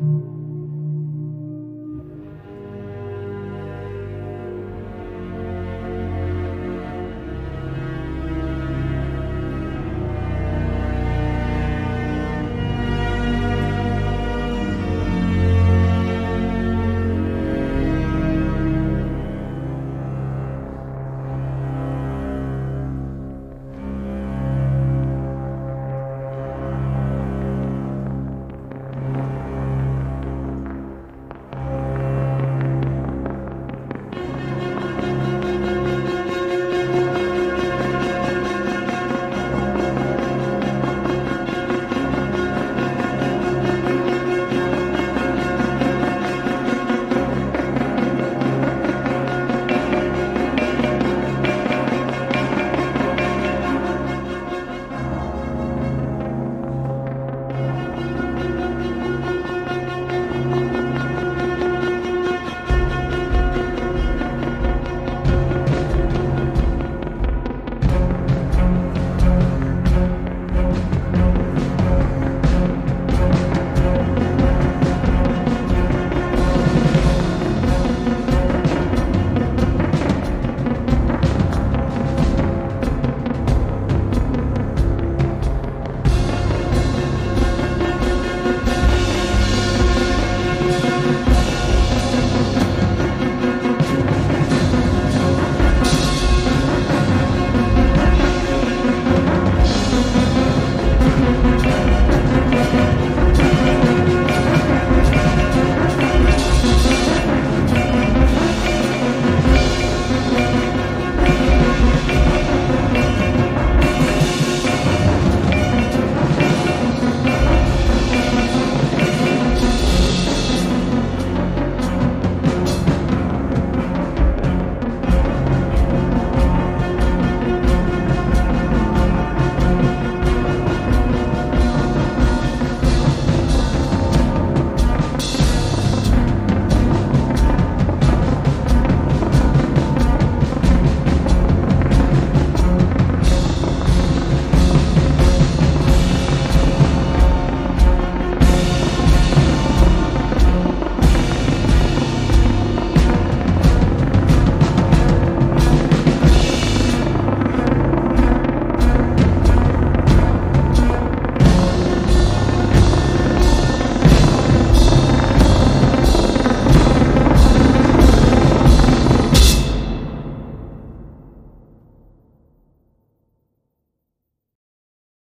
you.